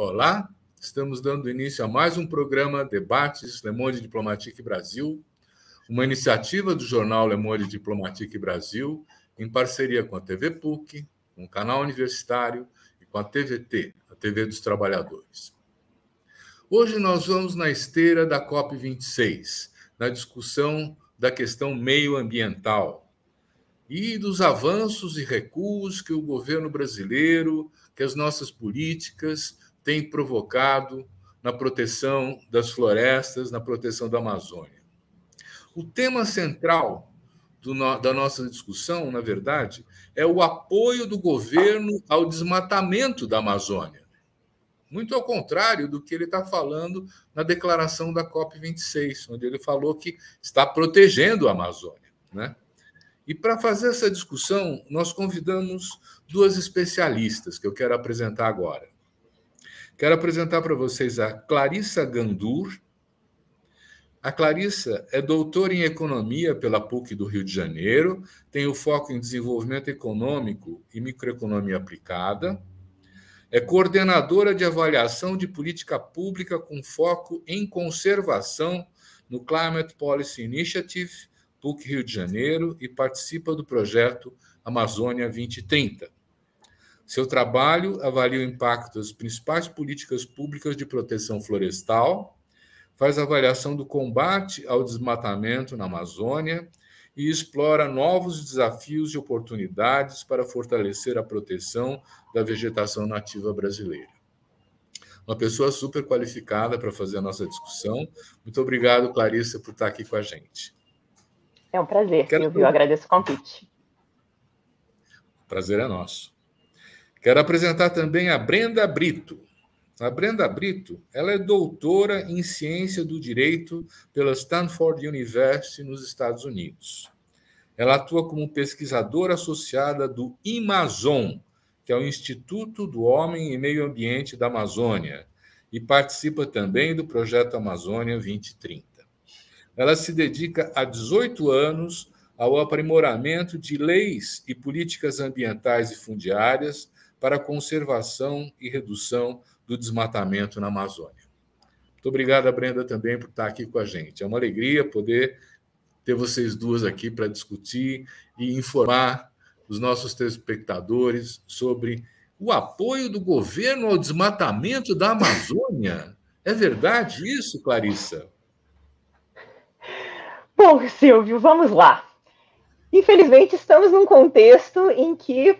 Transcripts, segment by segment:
Olá, estamos dando início a mais um programa Debates Le Monde Diplomatique Brasil, uma iniciativa do jornal Le Monde Diplomatique Brasil, em parceria com a TV PUC, o canal universitário e com a TVT, a TV dos Trabalhadores. Hoje nós vamos na esteira da COP26, na discussão da questão meioambiental e dos avanços e recuos que o governo brasileiro, que as nossas políticas tem provocado na proteção das florestas, na proteção da Amazônia. O tema central da nossa discussão, na verdade, é o apoio do governo ao desmatamento da Amazônia. Muito ao contrário do que ele está falando na declaração da COP26, onde ele falou que está protegendo a Amazônia. Né? E para fazer essa discussão, nós convidamos duas especialistas que eu quero apresentar agora. Quero apresentar para vocês a Clarissa Gandur. A Clarissa é doutora em economia pela PUC do Rio de Janeiro, tem o foco em desenvolvimento econômico e microeconomia aplicada. É coordenadora de avaliação de política pública com foco em conservação no Climate Policy Initiative, PUC Rio de Janeiro, e participa do projeto Amazônia 2030. Seu trabalho avalia o impacto das principais políticas públicas de proteção florestal, faz avaliação do combate ao desmatamento na Amazônia e explora novos desafios e oportunidades para fortalecer a proteção da vegetação nativa brasileira. Uma pessoa super qualificada para fazer a nossa discussão. Muito obrigado, Clarissa, por estar aqui com a gente. É um prazer, Quero... Silvio. Eu agradeço o convite. Prazer é nosso. Quero apresentar também a Brenda Brito. A Brenda Brito, ela é doutora em ciência do direito pela Stanford University nos Estados Unidos. Ela atua como pesquisadora associada do IMAZON, que é o Instituto do Homem e Meio Ambiente da Amazônia, e participa também do projeto Amazônia 2030. Ela se dedica há 18 anos ao aprimoramento de leis e políticas ambientais e fundiárias para a conservação e redução do desmatamento na Amazônia. Muito obrigado, Brenda, também por estar aqui com a gente. É uma alegria poder ter vocês duas aqui para discutir e informar os nossos telespectadores sobre o apoio do governo ao desmatamento da Amazônia. É verdade isso, Clarissa? Bom, Silvio, vamos lá. Infelizmente, estamos num contexto em que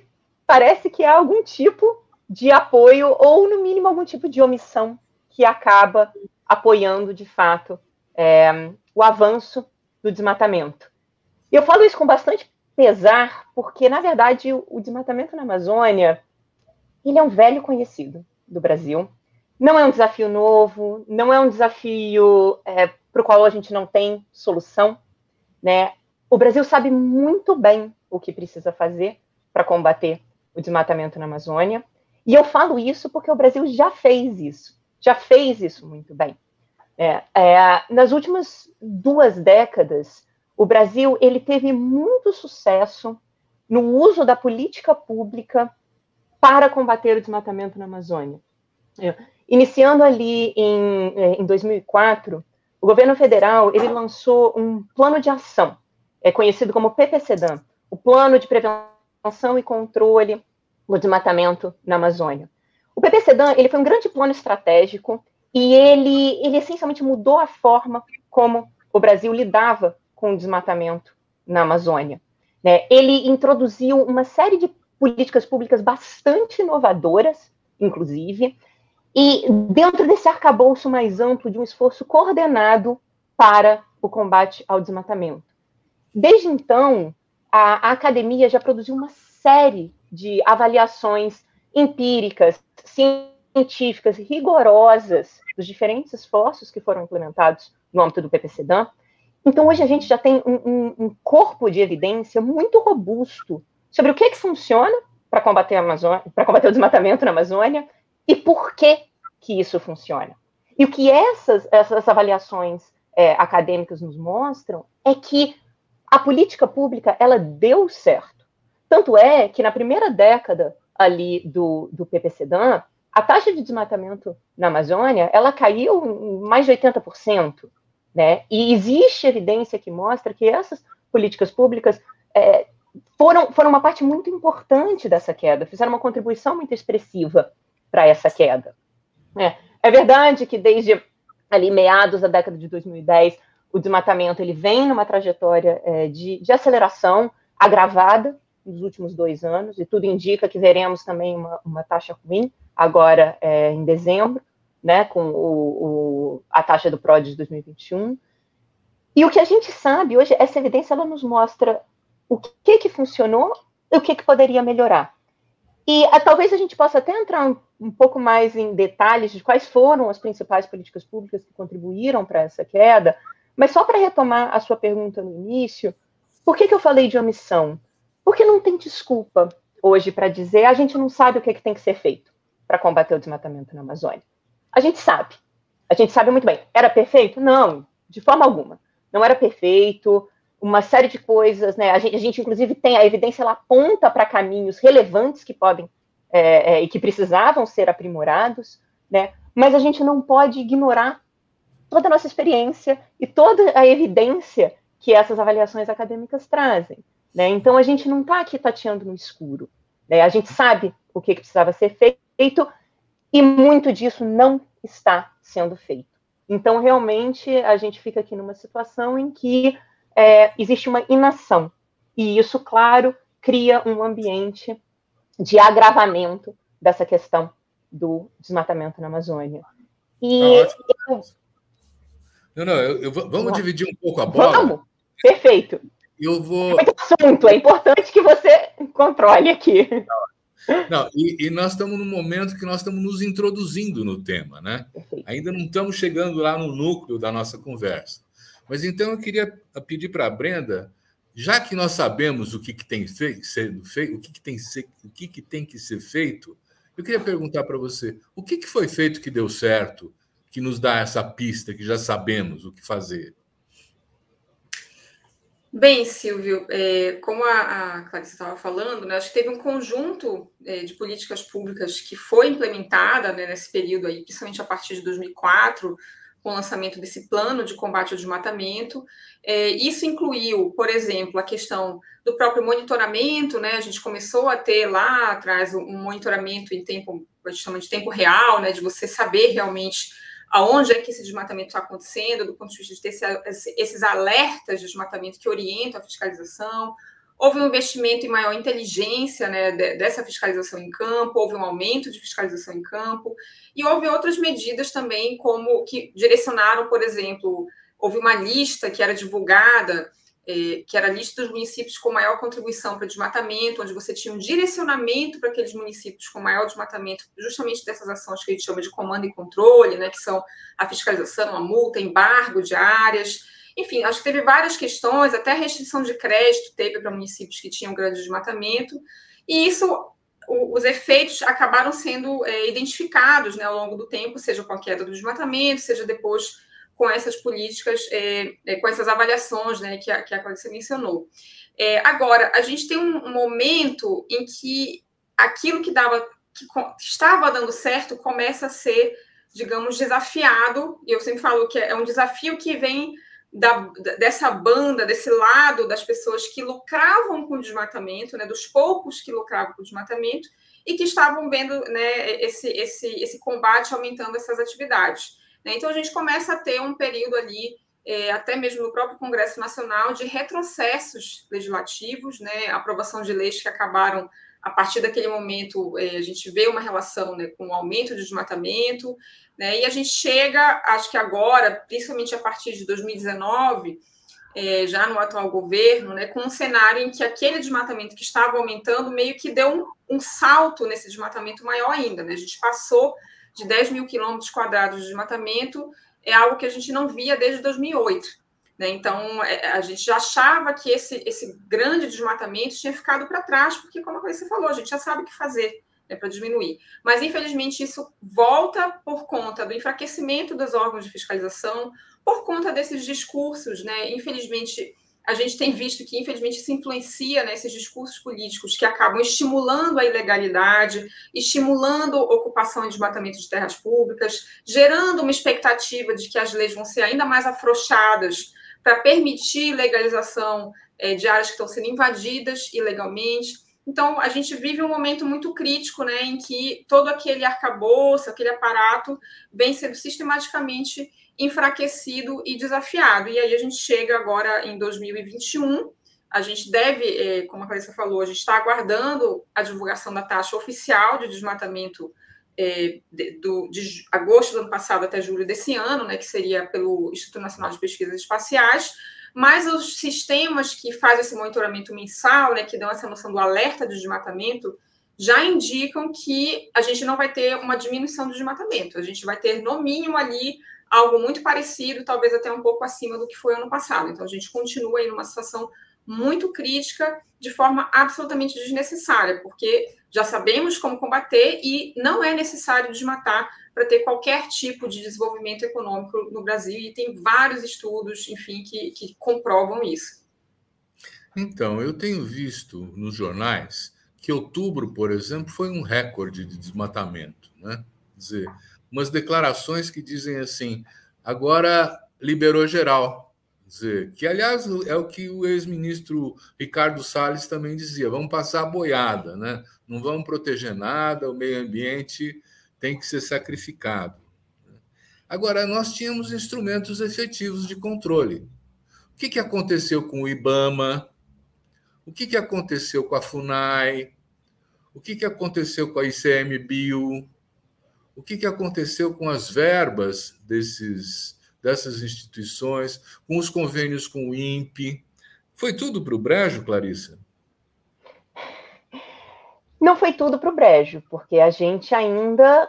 parece que há algum tipo de apoio, ou no mínimo algum tipo de omissão, que acaba apoiando, de fato, é, o avanço do desmatamento. E eu falo isso com bastante pesar, porque, na verdade, o, desmatamento na Amazônia ele é um velho conhecido do Brasil. Não é um desafio novo, não é um desafio é, para o qual a gente não tem solução. Né? O Brasil sabe muito bem o que precisa fazer para combater o desmatamento na Amazônia. E eu falo isso porque o Brasil já fez isso, já fez isso muito bem. É, é, nas últimas duas décadas, o Brasil ele teve muito sucesso no uso da política pública para combater o desmatamento na Amazônia. É, iniciando ali em, é, em 2004, o governo federal ele lançou um plano de ação, é conhecido como PPCDAM, o Plano de Prevenção e Controle o desmatamento na Amazônia. O PPCDAN ele foi um grande plano estratégico e ele, ele essencialmente mudou a forma como o Brasil lidava com o desmatamento na Amazônia. Né? Ele introduziu uma série de políticas públicas bastante inovadoras, inclusive, e dentro desse arcabouço mais amplo de um esforço coordenado para o combate ao desmatamento. Desde então, a, a academia já produziu uma série de avaliações empíricas, científicas, rigorosas dos diferentes esforços que foram implementados no âmbito do PPCDAM. Então, hoje a gente já tem um, um, um corpo de evidência muito robusto sobre o que, é que funciona para combater, combater o desmatamento na Amazônia e por que, que isso funciona. E o que essas, essas avaliações é, acadêmicas nos mostram é que a política pública ela deu certo. Tanto é que na primeira década ali do, do PPCDAN, a taxa de desmatamento na Amazônia, ela caiu em mais de 80%, né? E existe evidência que mostra que essas políticas públicas é, foram, foram uma parte muito importante dessa queda, fizeram uma contribuição muito expressiva para essa queda. É, é verdade que desde ali meados da década de 2010 o desmatamento ele vem numa trajetória é, de, de, aceleração agravada nos últimos dois anos, e tudo indica que veremos também uma, uma taxa ruim agora é, em dezembro, né, com o, o, a taxa do PROD de 2021. E o que a gente sabe hoje, essa evidência ela nos mostra o que, que funcionou e o que, que poderia melhorar. E a, talvez a gente possa até entrar um, um, pouco mais em detalhes de quais foram as principais políticas públicas que contribuíram para essa queda, mas só para retomar a sua pergunta no início, por que, que eu falei de omissão? Porque não tem desculpa hoje para dizer a gente não sabe o que, que tem que ser feito para combater o desmatamento na Amazônia. A gente sabe. A gente sabe muito bem. Era perfeito? Não, de forma alguma. Não era perfeito. Uma série de coisas, né? A gente, a gente inclusive, tem a evidência, ela aponta para caminhos relevantes que podem é, é, e que precisavam ser aprimorados, né? Mas a gente não pode ignorar toda a nossa experiência e toda a evidência que essas avaliações acadêmicas trazem. Né? Então, a gente não está aqui tateando no escuro. Né? A gente sabe o que, que precisava ser feito e muito disso não está sendo feito. Então, realmente, a gente fica aqui numa situação em que é, existe uma inação. E isso, claro, cria um ambiente de agravamento dessa questão do desmatamento na Amazônia. E tá eu, não, não, eu, eu, vamos dividir um pouco a bola. Vamos, perfeito. Eu vou. É muito assunto, é importante que você controle aqui. Não, e, e, nós estamos num momento que nós estamos nos introduzindo no tema, né? Ainda não estamos chegando lá no núcleo da nossa conversa. Mas então eu queria pedir para a Brenda, já que nós sabemos o que, que tem feito, o que, que tem o que, que tem que ser feito, eu queria perguntar para você, o que, que foi feito que deu certo? que nos dá essa pista, que já sabemos o que fazer? Bem, Silvio, é, como a, a Clarice estava falando, né, acho que teve um conjunto é, de políticas públicas que foi implementada né, nesse período aí, principalmente a partir de 2004, com o lançamento desse plano de combate ao desmatamento. É, isso incluiu, por exemplo, a questão do próprio monitoramento, né? A gente começou a ter lá atrás um monitoramento em tempo, a gente chama de tempo real, né? De você saber realmente aonde é que esse desmatamento está acontecendo, do ponto de vista de ter esse, esses alertas de desmatamento que orientam a fiscalização. Houve um investimento em maior inteligência né, dessa fiscalização em campo, houve um aumento de fiscalização em campo, e houve outras medidas também, como que direcionaram, por exemplo, houve uma lista que era divulgada é, que era a lista dos municípios com maior contribuição para desmatamento, onde você tinha um direcionamento para aqueles municípios com maior desmatamento, justamente dessas ações que a gente chama de comando e controle, né, que são a fiscalização, a multa, embargo de áreas. Enfim, acho que teve várias questões, até restrição de crédito teve para municípios que tinham grande desmatamento, e isso os efeitos acabaram sendo é, identificados né, ao longo do tempo, seja com a queda do desmatamento, seja depois com essas políticas, é, é, com essas avaliações né, que, a, que a Clarice mencionou. É, agora, a gente tem um, momento em que aquilo que dava, que estava dando certo, começa a ser, digamos, desafiado. E eu sempre falo que é um desafio que vem da, dessa banda, desse lado das pessoas que lucravam com o desmatamento, né, dos poucos que lucravam com o desmatamento, e que estavam vendo né, esse, esse, esse combate aumentando essas atividades. Né? Então, a gente começa a ter um período ali, é, até mesmo no próprio Congresso Nacional, de retrocessos legislativos, né? aprovação de leis que acabaram a partir daquele momento, é, a gente vê uma relação né, com o aumento do desmatamento, né, e a gente chega, acho que agora, principalmente a partir de 2019, é, já no atual governo, né, com um cenário em que aquele desmatamento que estava aumentando meio que deu um, um salto nesse desmatamento maior ainda. Né? A gente passou de 10 mil quilômetros quadrados de desmatamento é algo que a gente não via desde 2008. Né? Então, é, a gente já achava que esse, esse grande desmatamento tinha ficado para trás, porque, como você falou, a gente já sabe o que fazer né, para diminuir. Mas, infelizmente, isso volta por conta do enfraquecimento dos órgãos de fiscalização, por conta desses discursos. Né? Infelizmente, a gente tem visto que, infelizmente, isso influencia né, esses discursos políticos que acabam estimulando a ilegalidade, estimulando ocupação e desmatamento de terras públicas, gerando uma expectativa de que as leis vão ser ainda mais afrouxadas para permitir legalização é, de áreas que estão sendo invadidas ilegalmente. Então, a gente vive um momento muito crítico, né, em que todo aquele arcabouço, aquele aparato, vem sendo sistematicamente enfraquecido e desafiado. E aí a gente chega agora em 2021, a gente deve, é, como a Clarissa falou, a gente está aguardando a divulgação da taxa oficial de desmatamento é, do, de agosto do ano passado até julho desse ano, né, que seria pelo Instituto Nacional de Pesquisas Espaciais, mas os sistemas que fazem esse monitoramento mensal, né, que dão essa noção do alerta de desmatamento, já indicam que a gente não vai ter uma diminuição do desmatamento, a gente vai ter, no mínimo, ali algo muito parecido, talvez até um pouco acima do que foi ano passado. Então, a gente continua aí numa situação muito crítica, de forma absolutamente desnecessária, porque já sabemos como combater e não é necessário desmatar para ter qualquer tipo de desenvolvimento econômico no Brasil, e tem vários estudos, enfim, que, que comprovam isso. Então, eu tenho visto nos jornais que outubro, por exemplo, foi um recorde de desmatamento. Né? Quer dizer, umas declarações que dizem assim: agora liberou geral. Dizer, que, aliás, é o que o ex-ministro Ricardo Salles também dizia: vamos passar a boiada, né? não vamos proteger nada, o meio ambiente tem que ser sacrificado. Agora, nós tínhamos instrumentos efetivos de controle. O que, que aconteceu com o IBAMA? O que, que aconteceu com a FUNAI? O que, que aconteceu com a ICMBio? O que, que aconteceu com as verbas desses, dessas instituições, com os convênios com o INPE. Foi tudo para o brejo, Clarissa? Não foi tudo para o brejo, porque a gente ainda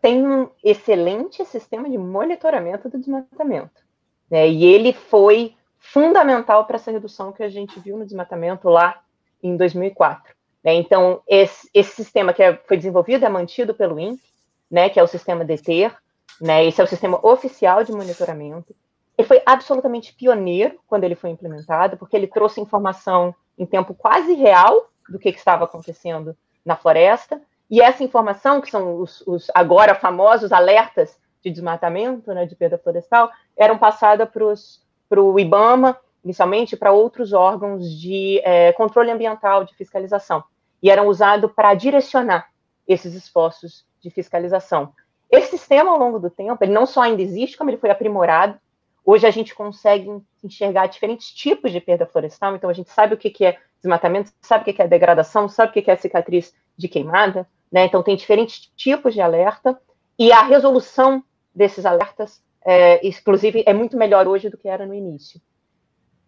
tem um excelente sistema de monitoramento do desmatamento. Né? E ele foi fundamental para essa redução que a gente viu no desmatamento lá em 2004. Né? Então, esse, esse sistema que é, foi desenvolvido é mantido pelo INPE, né, que é o sistema DETER, né, esse é o sistema oficial de monitoramento. Ele foi absolutamente pioneiro quando ele foi implementado, porque ele trouxe informação em tempo quase real do que, que estava acontecendo na floresta, e essa informação, que são os, os agora famosos alertas de desmatamento, né, de perda florestal, eram passadas para o IBAMA, inicialmente para outros órgãos de é, controle ambiental, de fiscalização, e eram usados para direcionar esses esforços de fiscalização. Esse sistema, ao longo do tempo, ele não só ainda existe, como ele foi aprimorado. Hoje a gente consegue enxergar diferentes tipos de perda florestal, então a gente sabe o que é desmatamento, sabe o que é degradação, sabe o que é cicatriz de queimada, né? Então tem diferentes tipos de alerta, e a resolução desses alertas, é, inclusive, é muito melhor hoje do que era no início.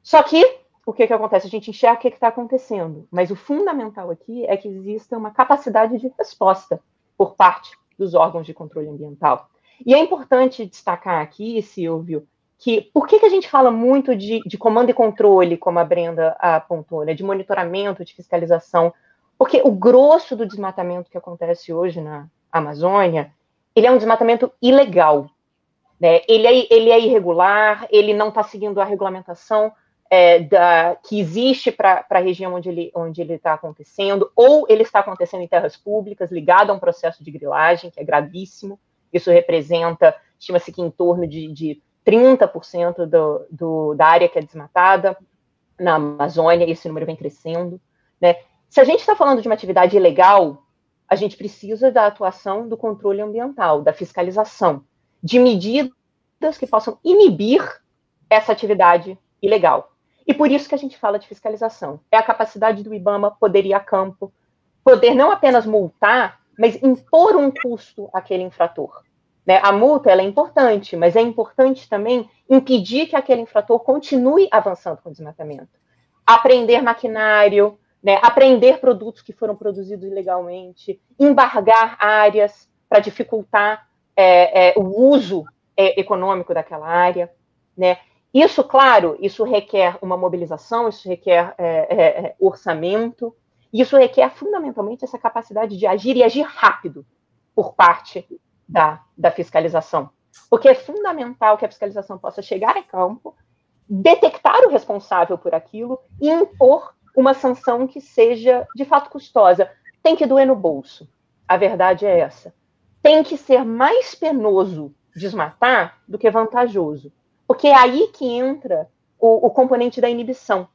Só que o que, que acontece? A gente enxerga o que está acontecendo, mas o fundamental aqui é que exista uma capacidade de resposta por parte dos órgãos de controle ambiental. E é importante destacar aqui, Silvio, que por que, que a gente fala muito de, de comando e controle, como a Brenda apontou, né, de monitoramento, de fiscalização? Porque o grosso do desmatamento que acontece hoje na Amazônia, ele é um desmatamento ilegal. Né? Ele, é, ele é irregular, ele não está seguindo a regulamentação é, da, que existe para a região onde ele onde ele está acontecendo, ou ele está acontecendo em terras públicas, ligado a um processo de grilagem, que é gravíssimo. Isso representa, estima-se que em torno de, de 30% do, do, da área que é desmatada na Amazônia, e esse número vem crescendo. Né? Se a gente está falando de uma atividade ilegal, a gente precisa da atuação do controle ambiental, da fiscalização, de medidas que possam inibir essa atividade ilegal. E por isso que a gente fala de fiscalização. É a capacidade do IBAMA poder ir a campo, poder não apenas multar, mas impor um custo àquele infrator. Né? A multa é importante, mas é importante também impedir que aquele infrator continue avançando com o desmatamento. Aprender maquinário, né? aprender produtos que foram produzidos ilegalmente, embargar áreas para dificultar é, é, o uso é, econômico daquela área. Né? Isso, claro, isso requer uma mobilização, isso requer é, é, é, orçamento, isso requer fundamentalmente essa capacidade de agir e agir rápido por parte da, da fiscalização. Porque é fundamental que a fiscalização possa chegar em campo detectar o responsável por aquilo e impor uma sanção que seja de fato custosa. Tem que doer no bolso. A verdade é essa. Tem que ser mais penoso desmatar do que vantajoso. Porque é aí que entra o, o componente da inibição.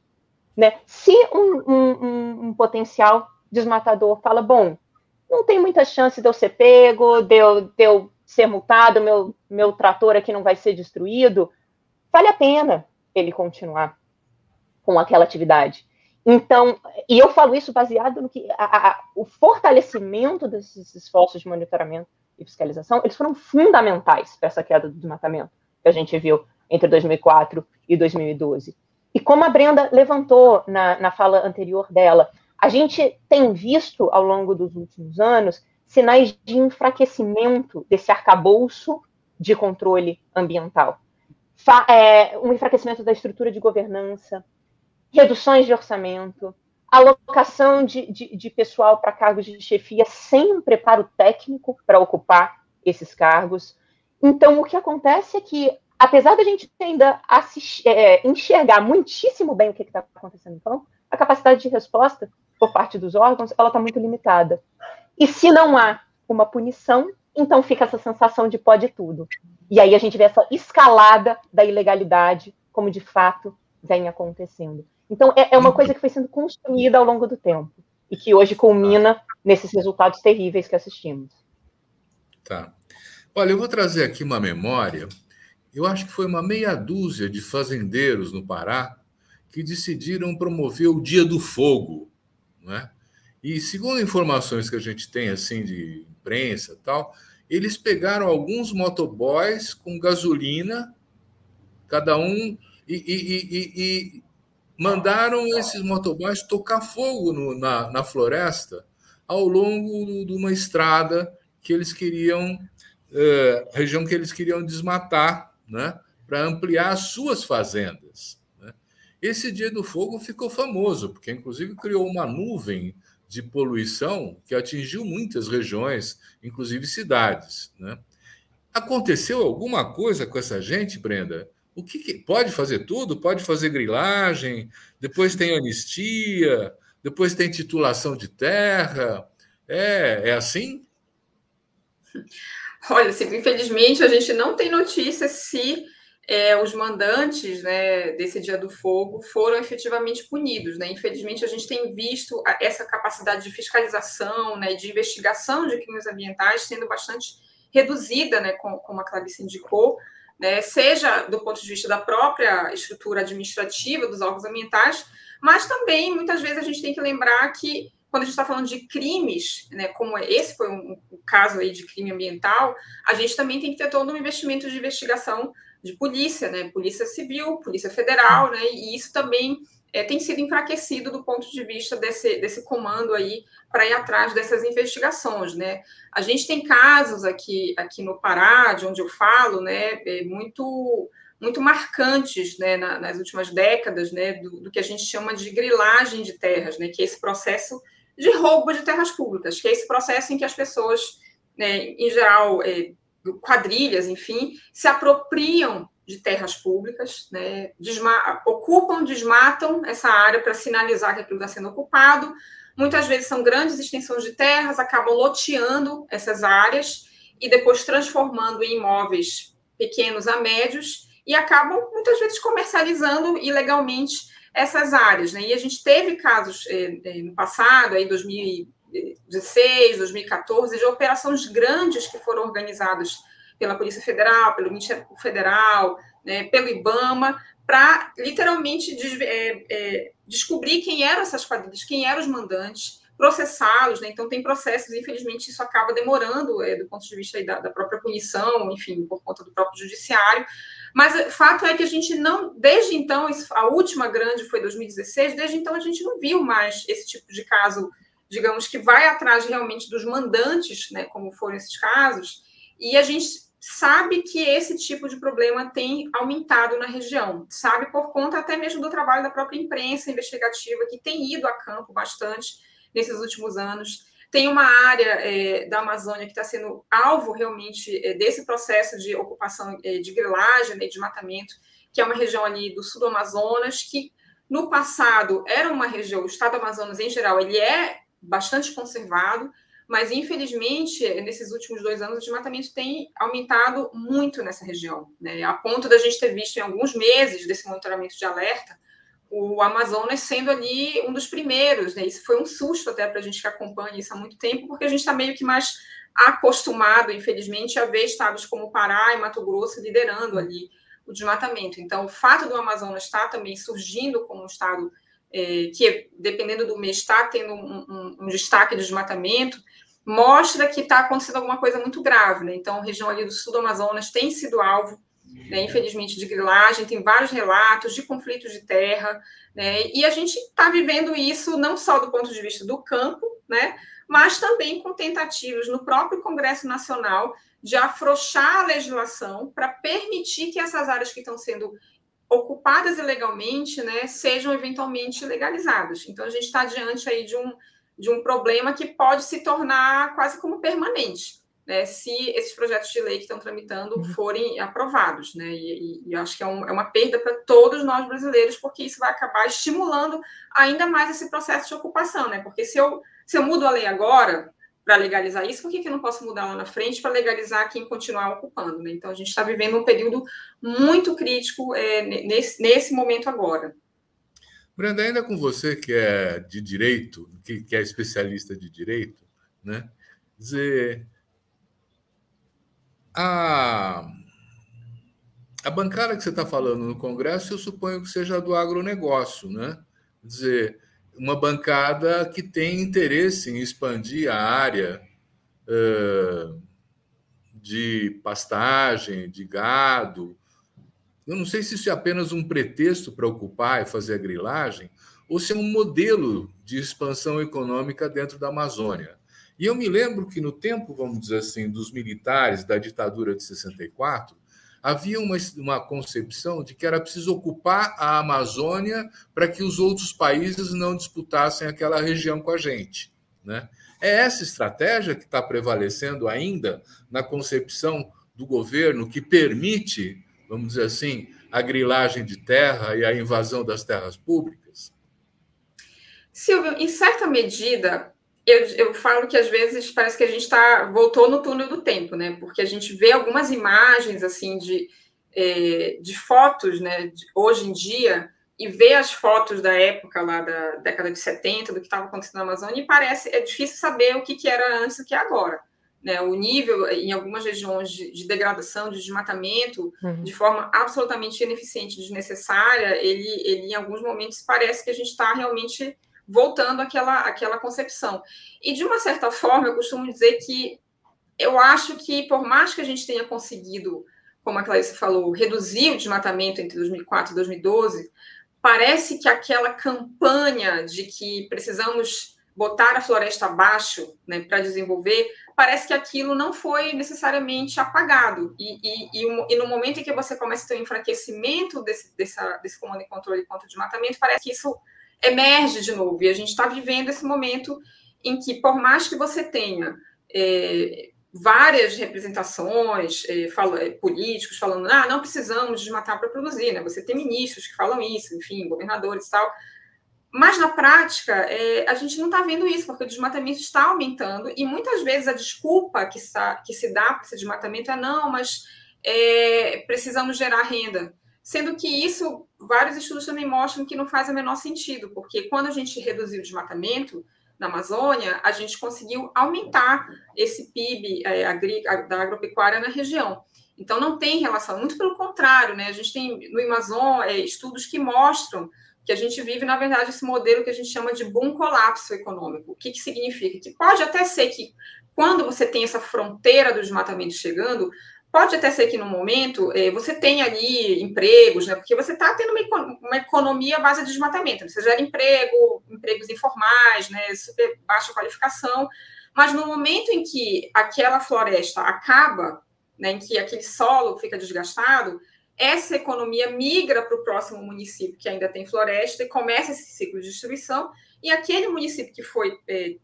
Né? Se um, um, um, potencial desmatador fala, bom, não tem muita chance de eu ser pego, de eu, de eu ser multado, meu, meu trator aqui não vai ser destruído, vale a pena ele continuar com aquela atividade. Então, e eu falo isso baseado no que a, a, o fortalecimento desses esforços de monitoramento e fiscalização, eles foram fundamentais para essa queda do desmatamento que a gente viu entre 2004 e 2012. E como a Brenda levantou na, na fala anterior dela, a gente tem visto ao longo dos últimos anos sinais de enfraquecimento desse arcabouço de controle ambiental. Fa é, um enfraquecimento da estrutura de governança, reduções de orçamento, alocação de, de, de pessoal para cargos de chefia sem preparo técnico para ocupar esses cargos. Então, o que acontece é que apesar da gente ainda assistir, é, enxergar muitíssimo bem o que está acontecendo então, a capacidade de resposta por parte dos órgãos ela está muito limitada. E se não há uma punição, então fica essa sensação de pode tudo. E aí a gente vê essa escalada da ilegalidade, como de fato vem acontecendo. Então é, é uma coisa que foi sendo construída ao longo do tempo e que hoje culmina nesses resultados terríveis que assistimos. Tá. Olha, eu vou trazer aqui uma memória eu acho que foi uma meia dúzia de fazendeiros no Pará que decidiram promover o Dia do Fogo, né? E segundo informações que a gente tem assim de imprensa, tal, eles pegaram alguns motoboys com gasolina, cada um e, e, e, e mandaram esses motoboys tocar fogo no, na, na floresta ao longo de uma estrada que eles queriam, eh, região que eles queriam desmatar né, para ampliar as suas fazendas. Né? Esse Dia do Fogo ficou famoso, porque inclusive criou uma nuvem de poluição que atingiu muitas regiões, inclusive cidades. Né? Aconteceu alguma coisa com essa gente, Brenda? O que, que, pode fazer tudo? Pode fazer grilagem, depois tem anistia, depois tem titulação de terra. É, é assim? Olha, assim, infelizmente a gente não tem notícia se é, os mandantes né, desse Dia do Fogo foram efetivamente punidos. Né? Infelizmente, a gente tem visto essa capacidade de fiscalização, né, de investigação de crimes ambientais sendo bastante reduzida, né, como a Clarice indicou, né, seja do ponto de vista da própria estrutura administrativa dos órgãos ambientais, mas também, muitas vezes, a gente tem que lembrar que quando a gente está falando de crimes, né, como esse foi um, um, caso aí de crime ambiental, a gente também tem que ter todo um investimento de investigação de polícia, né, polícia civil, polícia federal, né, e isso também é, tem sido enfraquecido do ponto de vista desse, desse comando aí para ir atrás dessas investigações, né. A gente tem casos aqui, aqui no Pará, de onde eu falo, né, é muito muito marcantes né, na, nas últimas décadas né, do, do, que a gente chama de grilagem de terras, né, que é esse processo de roubo de terras públicas, que é esse processo em que as pessoas, né, em geral, é, quadrilhas, enfim, se apropriam de terras públicas, né, desma ocupam, desmatam essa área para sinalizar que aquilo está sendo ocupado. Muitas vezes são grandes extensões de terras, acabam loteando essas áreas e depois transformando em imóveis pequenos a médios e acabam muitas vezes comercializando ilegalmente essas áreas. Né? E a gente teve casos é, é, no passado, em 2016, 2014, de operações grandes que foram organizadas pela Polícia Federal, pelo Ministério Federal, né, pelo IBAMA, para literalmente é, é, descobrir quem eram essas quadrilhas, quem eram os mandantes, processá-los, né? Então tem processos, infelizmente isso acaba demorando é, do ponto de vista da, da, própria punição, enfim, por conta do próprio judiciário, mas o fato é que a gente não, desde então, a última grande foi 2016, desde então a gente não viu mais esse tipo de caso, digamos, que vai atrás realmente dos mandantes, né, como foram esses casos, e a gente sabe que esse tipo de problema tem aumentado na região, sabe por conta até mesmo do trabalho da própria imprensa investigativa, que tem ido a campo bastante nesses últimos anos, tem uma área é, da Amazônia que está sendo alvo realmente é, desse processo de ocupação é, de grilagem, né, de matamento, que é uma região ali do sul do Amazonas, que no passado era uma região, o estado do Amazonas em geral, ele é bastante conservado, mas infelizmente, nesses últimos dois anos, o desmatamento tem aumentado muito nessa região, né? a ponto da gente ter visto em alguns meses desse monitoramento de alerta o Amazonas sendo ali um dos primeiros, né? Isso foi um susto até para a gente que acompanha isso há muito tempo, porque a gente está meio que mais acostumado, infelizmente, a ver estados como Pará e Mato Grosso liderando ali o desmatamento. Então, o fato do Amazonas estar também surgindo como um estado é, que, dependendo do mês, está tendo um, um, um, destaque de desmatamento, mostra que está acontecendo alguma coisa muito grave. Né? Então, a região ali do sul do Amazonas tem sido alvo né, infelizmente, de grilagem, tem vários relatos de conflitos de terra, né, e a gente está vivendo isso não só do ponto de vista do campo, né, mas também com tentativas no próprio Congresso Nacional de afrouxar a legislação para permitir que essas áreas que estão sendo ocupadas ilegalmente né, sejam eventualmente legalizadas. Então, a gente está diante aí de um, de um problema que pode se tornar quase como permanente né, se esses projetos de lei que estão tramitando uhum. forem aprovados. Né? E, e acho que é, um, é uma perda para todos nós brasileiros, porque isso vai acabar estimulando ainda mais esse processo de ocupação. Né? Porque se eu, se eu mudo a lei agora para legalizar isso, por que, que eu não posso mudar lá na frente para legalizar quem continuar ocupando? Né? Então, a gente está vivendo um período muito crítico é, nesse, nesse momento agora. Brenda, ainda com você que é de direito, que, que é especialista de direito, né? dizer a, a bancada que você está falando no Congresso, eu suponho que seja do agronegócio, né? Quer dizer, uma bancada que tem interesse em expandir a área uh, de pastagem, de gado. Eu não sei se isso é apenas um pretexto para ocupar e fazer a grilagem, ou se é um modelo de expansão econômica dentro da Amazônia. E eu me lembro que no tempo, vamos dizer assim, dos militares da ditadura de 64, havia uma, uma concepção de que era preciso ocupar a Amazônia para que os outros países não disputassem aquela região com a gente. Né? É essa estratégia que está prevalecendo ainda na concepção do governo que permite, vamos dizer assim, a grilagem de terra e a invasão das terras públicas? Silvio, em certa medida, eu, eu falo que às vezes parece que a gente tá, voltou no túnel do tempo, né? Porque a gente vê algumas imagens assim de, é, de fotos, né? De, hoje em dia, e vê as fotos da época lá da década de 70, do que estava acontecendo na Amazônia, e parece, é difícil saber o que, que era antes e o que é agora. Né, o nível em algumas regiões de, de degradação, de desmatamento, uhum. de forma absolutamente ineficiente, desnecessária, ele, ele em alguns momentos parece que a gente está realmente voltando àquela, àquela concepção. E, de uma certa forma, eu costumo dizer que eu acho que, por mais que a gente tenha conseguido, como a Clarice falou, reduzir o desmatamento entre 2004 e 2012, parece que aquela campanha de que precisamos botar a floresta abaixo né, para desenvolver, parece que aquilo não foi necessariamente apagado. E, e, e, e, no momento em que você começa a ter um enfraquecimento desse, dessa, desse comando e controle contra o desmatamento, parece que isso emerge de novo. E a gente está vivendo esse momento em que, por mais que você tenha é, várias representações, é, fala, é, políticos falando, ah, não precisamos desmatar para produzir, né? Você tem ministros que falam isso, enfim, governadores e tal. Mas na prática, é, a gente não está vendo isso, porque o desmatamento está aumentando, e muitas vezes a desculpa que, que se dá para esse desmatamento é não, mas é, precisamos gerar renda. Sendo que isso, vários estudos também mostram que não faz o menor sentido, porque quando a gente reduziu o desmatamento na Amazônia, a gente conseguiu aumentar esse PIB é, agri, da agropecuária na região. Então, não tem relação, muito pelo contrário, né? A gente tem no Amazon é, estudos que mostram que a gente vive, na verdade, esse modelo que a gente chama de boom colapso econômico. O que, que significa? Que pode até ser que, quando você tem essa fronteira do desmatamento chegando, Pode até ser que no momento eh, você tenha ali empregos, né? Porque você está tendo uma, uma, economia à base de desmatamento. Você gera emprego, empregos informais, né? Super baixa qualificação. Mas no momento em que aquela floresta acaba, né? Em que aquele solo fica desgastado, essa economia migra para o próximo município que ainda tem floresta e começa esse ciclo de destruição. E aquele município que foi é,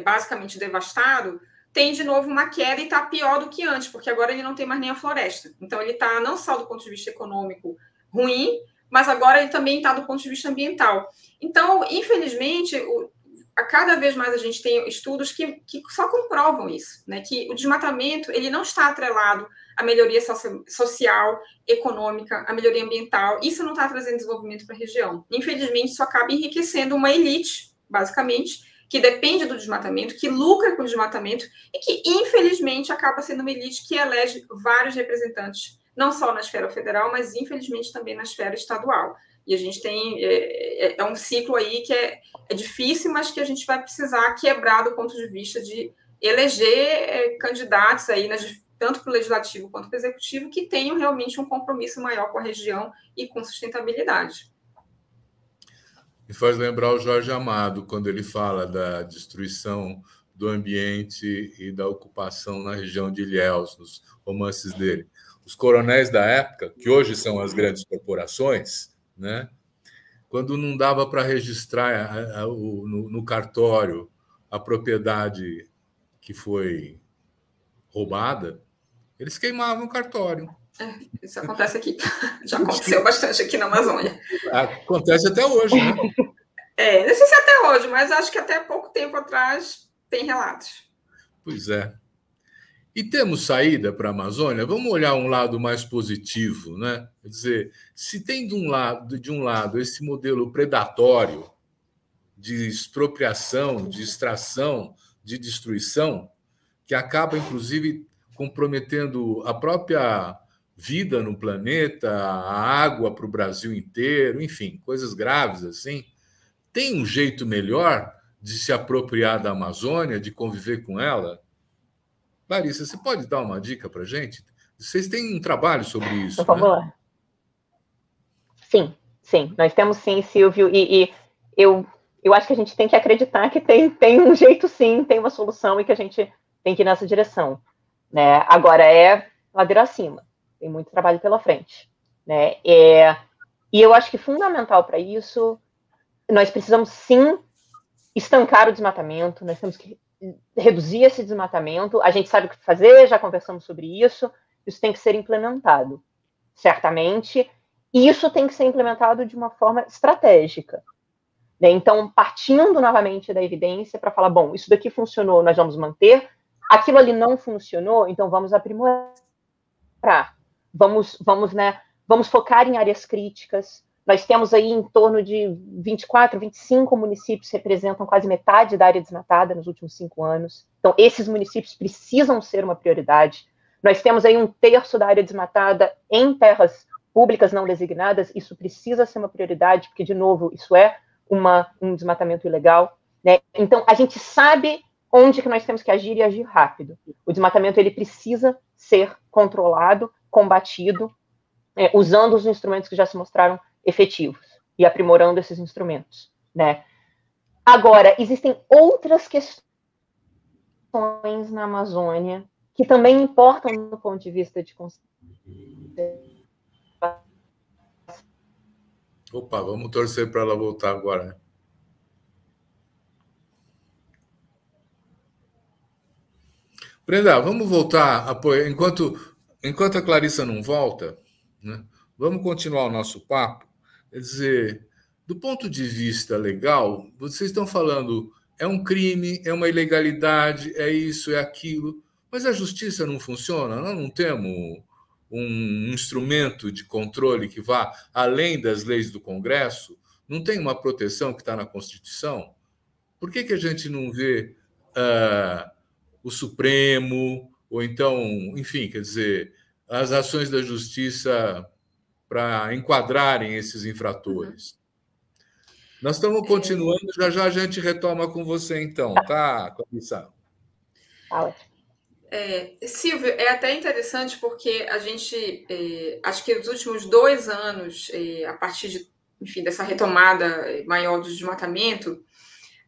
basicamente devastado tem de novo uma queda e está pior do que antes, porque agora ele não tem mais nem a floresta. Então, ele está, não só do ponto de vista econômico, ruim, mas agora ele também está do ponto de vista ambiental. Então, infelizmente, o, a cada vez mais a gente tem estudos que, que só comprovam isso, né? Que o desmatamento ele não está atrelado à melhoria social, econômica, à melhoria ambiental. Isso não está trazendo desenvolvimento para a região. Infelizmente, isso acaba enriquecendo uma elite, basicamente, que depende do desmatamento, que lucra com o desmatamento e que, infelizmente, acaba sendo uma elite que elege vários representantes, não só na esfera federal, mas, infelizmente, também na esfera estadual. E a gente tem. É, é, é um ciclo aí que é, é, difícil, mas que a gente vai precisar quebrar do ponto de vista de eleger é, candidatos aí, nas, tanto para o legislativo quanto para o executivo, que tenham realmente um compromisso maior com a região e com sustentabilidade. Me faz lembrar o Jorge Amado, quando ele fala da destruição do ambiente e da ocupação na região de Ilhéus, nos romances dele. Os coronéis da época, que hoje são as grandes corporações, né? quando não dava para registrar a, a, o, no, no cartório a propriedade que foi roubada, eles queimavam o cartório. É, isso acontece aqui. Já aconteceu bastante aqui na Amazônia. Acontece até hoje, né? É, não sei se até hoje, mas acho que até pouco tempo atrás tem relatos. Pois é. E temos saída para a Amazônia? Vamos olhar um lado mais positivo, né? Quer dizer, se tem de um lado, de um lado esse modelo predatório de expropriação, de extração, de destruição, que acaba inclusive comprometendo a própria vida no planeta, a água para o Brasil inteiro, enfim, coisas graves assim. Tem um jeito melhor de se apropriar da Amazônia, de conviver com ela? Larissa, você pode dar uma dica para gente? Vocês têm um trabalho sobre isso. Então, vamos né? Sim, sim, nós temos sim, Silvio, e, e, eu, eu acho que a gente tem que acreditar que tem, tem um jeito sim, tem uma solução e que a gente tem que ir nessa direção. Né? Agora é ladeira acima tem muito trabalho pela frente. Né? É, e eu acho que fundamental para isso, nós precisamos sim estancar o desmatamento, nós temos que reduzir esse desmatamento. A gente sabe o que fazer, já conversamos sobre isso. Isso tem que ser implementado, certamente. E isso tem que ser implementado de uma forma estratégica. Né? Então, partindo novamente da evidência para falar, bom, isso daqui funcionou, nós vamos manter. Aquilo ali não funcionou, então vamos aprimorar vamos, vamos, né, vamos focar em áreas críticas. Nós temos aí em torno de 24, 25 municípios representam quase metade da área desmatada nos últimos cinco anos. Então, esses municípios precisam ser uma prioridade. Nós temos aí um terço da área desmatada em terras públicas não designadas. Isso precisa ser uma prioridade, porque, de novo, isso é uma, um desmatamento ilegal. Né? Então, a gente sabe onde que nós temos que agir e agir rápido. O desmatamento ele precisa ser controlado combatido é, usando os instrumentos que já se mostraram efetivos e aprimorando esses instrumentos, né? Agora, existem outras questões na Amazônia que também importam do ponto de vista de Opa, vamos torcer para ela voltar agora. Né? Brenda, vamos voltar enquanto enquanto a Clarissa não volta, né, vamos continuar o nosso papo. Quer dizer, do ponto de vista legal, vocês estão falando é um crime, é uma ilegalidade, é isso, é aquilo, mas a justiça não funciona, nós não temos um instrumento de controle que vá além das leis do Congresso, não tem uma proteção que está na Constituição. Por que, que a gente não vê uh, o Supremo, ou então, enfim, quer dizer, as ações da justiça para enquadrarem esses infratores. Nós estamos continuando, já já a gente retoma com você, então, tá, Clarissa? Tá é, Silvio, é até interessante porque a gente, é, acho que nos últimos dois anos, é, a partir de, enfim, dessa retomada maior do desmatamento,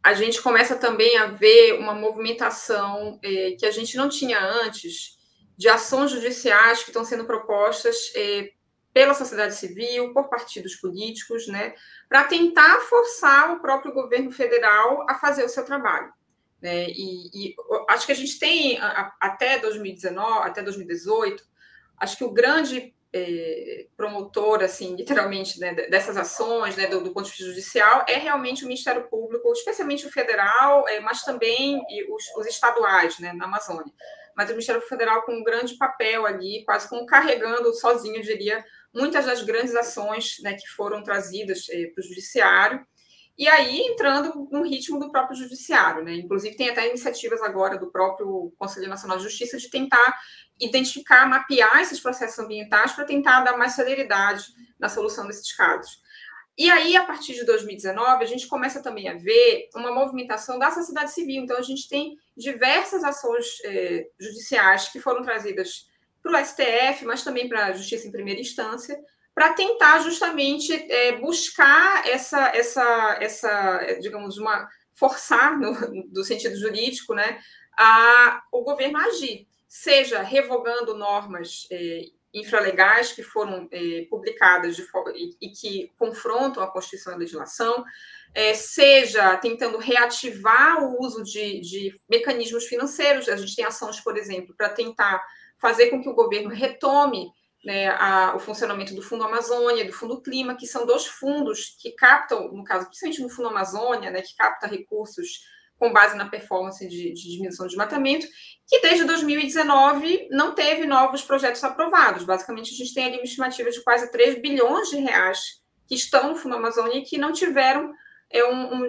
a gente começa também a ver uma movimentação é, que a gente não tinha antes de ações judiciais que estão sendo propostas é, pela sociedade civil, por partidos políticos, né, para tentar forçar o próprio governo federal a fazer o seu trabalho. Né? E, e acho que a gente tem até 2019, até 2018, acho que o grande é, promotor, assim, literalmente, né, dessas ações, né, do, do, ponto de vista judicial, é realmente o Ministério Público, especialmente o federal, é, mas também os, os, estaduais, né, na Amazônia. Mas o Ministério Federal com um grande papel ali, quase como carregando sozinho, diria, muitas das grandes ações né, que foram trazidas é, para o judiciário, e aí entrando no ritmo do próprio judiciário, né? Inclusive tem até iniciativas agora do próprio Conselho Nacional de Justiça de tentar identificar, mapear esses processos ambientais para tentar dar mais celeridade na solução desses casos. E aí, a partir de 2019, a gente começa também a ver uma movimentação da sociedade civil. Então, a gente tem diversas ações eh, judiciais que foram trazidas para o STF, mas também para a Justiça em Primeira Instância, para tentar justamente é, buscar essa, essa, essa, digamos, uma forçar no, sentido jurídico, né, a, o governo agir, seja revogando normas é, infralegais que foram é, publicadas de, e, e, que confrontam a Constituição e a legislação, é, seja tentando reativar o uso de, de mecanismos financeiros. A gente tem ações, por exemplo, para tentar fazer com que o governo retome né, a, o funcionamento do Fundo Amazônia, do Fundo Clima, que são dois fundos que captam, no caso, principalmente no Fundo Amazônia, né, que capta recursos com base na performance de, de diminuição de desmatamento, que desde 2019 não teve novos projetos aprovados. Basicamente, a gente tem ali uma estimativa de quase 3 bilhões de reais que estão no Fundo Amazônia e que não tiveram é, um, um,